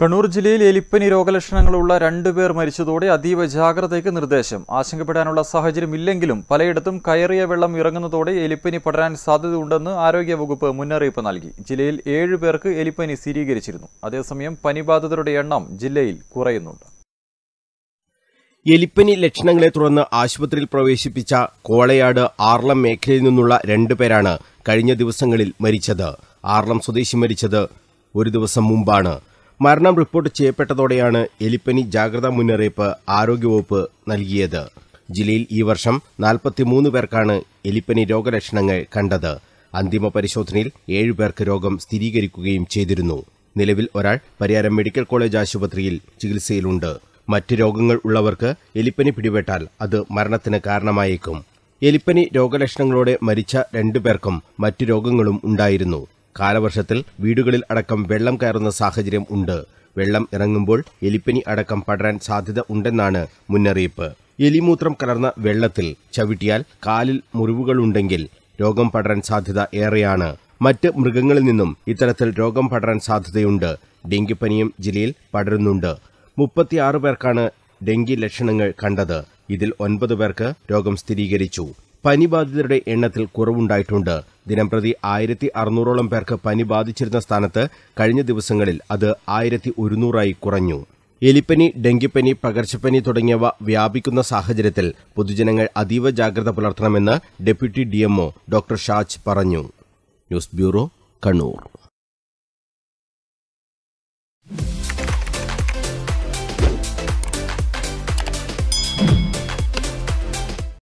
കണ്ണൂർ ജില്ലയിൽ എലിപ്പനി രോഗലക്ഷണങ്ങളുള്ള രണ്ടുപേർ മരിച്ചതോടെ അതീവ ജാഗ്രതയ്ക്ക് നിർദ്ദേശം. ആശങ്കപ്പെടാനുള്ള സാഹചര്യമില്ലെങ്കിലും പലയിടത്തും കയറിയ വെള്ളം ഇറങ്ങുന്നതോടെ എലിപ്പനി പടരാൻ സാധ്യതയുണ്ടെന്ന് ആരോഗ്യവകുപ്പ് മുന്നറിയിപ്പ് നൽകി. ജില്ലയിൽ ഏഴു പേർക്ക് എലിപ്പനി സ്ഥിരീകരിച്ചിരുന്നു. അതേസമയം പനിബാധിതരുടെ എണ്ണം ജില്ലയിൽ കുറയുന്നുണ്ട്. എലിപ്പനി ലക്ഷണങ്ങളെ തുടർന്ന് ആശുപത്രിയിൽ പ്രവേശിപ്പിച്ച കോളയാട് ആർളം മേഖലയിൽ നിന്നുള്ള രണ്ടുപേരാണ് കഴിഞ്ഞ ദിവസങ്ങളിൽ മരിച്ചത്. ആർളം സ്വദേശി മരിച്ചത് ഒരു ദിവസം മുമ്പാണ്. മരണം റിപ്പോർട്ട് ചെയ്യപ്പെട്ടതോടെയാണ് എലിപ്പനി ജാഗ്രതാ മുന്നറിയിപ്പ് ആരോഗ്യവകുപ്പ് നൽകിയത്. ജില്ലയിൽ ഈ വർഷം നാൽപ്പത്തിമൂന്ന് പേർക്കാണ് എലിപ്പനി രോഗലക്ഷണങ്ങൾ കണ്ടത്. അന്തിമ പരിശോധനയിൽ ഏഴുപേർക്ക് രോഗം സ്ഥിരീകരിക്കുകയും ചെയ്തിരുന്നു. നിലവിൽ ഒരാൾ പരിയാരം മെഡിക്കൽ കോളേജ് ആശുപത്രിയിൽ ചികിത്സയിലുണ്ട്. മറ്റ് രോഗങ്ങൾ ഉള്ളവർക്ക് എലിപ്പനി പിടിപെട്ടാൽ അത് മരണത്തിന് കാരണമായേക്കും. എലിപ്പനി രോഗലക്ഷണങ്ങളോടെ മരിച്ച രണ്ടുപേർക്കും മറ്റു രോഗങ്ങളും ഉണ്ടായിരുന്നു. കാലവർഷത്തിൽ വീടുകളിൽ അടക്കം വെള്ളം കയറുന്ന സാഹചര്യം ഉണ്ട്. വെള്ളം ഇറങ്ങുമ്പോൾ എലിപ്പനി അടക്കം പടരാൻ സാധ്യത ഉണ്ടെന്നാണ് മുന്നറിയിപ്പ്. എലിമൂത്രം കലർന്ന വെള്ളത്തിൽ ചവിട്ടിയാൽ കാലിൽ മുറിവുകളുണ്ടെങ്കിൽ രോഗം പടരാൻ സാധ്യത ഏറെയാണ്. മറ്റ് മൃഗങ്ങളിൽ നിന്നും ഇത്തരത്തിൽ രോഗം പടരാൻ സാധ്യതയുണ്ട്. ഡെങ്കിപ്പനിയും ജില്ലയിൽ പടരുന്നുണ്ട്. മുപ്പത്തിയാറ് പേർക്കാണ് ഡെങ്കി ലക്ഷണങ്ങൾ കണ്ടത്. ഇതിൽ ഒൻപത് പേർക്ക് രോഗം സ്ഥിരീകരിച്ചു. പനി ബാധിതരുടെ എണ്ണത്തിൽ കുറവുണ്ടായിട്ടുണ്ട്. ദിനംപ്രതി ആയിരത്തി അറുന്നൂറോളം പേർക്ക് പനി ബാധിച്ചിരുന്ന സ്ഥാനത്ത് കഴിഞ്ഞ ദിവസങ്ങളിൽ അത് ആയിരത്തി ഒരുന്നൂറായി കുറഞ്ഞു. എലിപ്പനി ഡെങ്കിപ്പനി പകർച്ചപ്പനി തുടങ്ങിയവ വ്യാപിക്കുന്ന സാഹചര്യത്തിൽ പൊതുജനങ്ങൾ അതീവ ജാഗ്രത പുലർത്തണമെന്ന് ഡെപ്യൂട്ടി ഡിഎംഒ ഡോക്ടർ ഷാജ് പറഞ്ഞു. News bureau Kannur.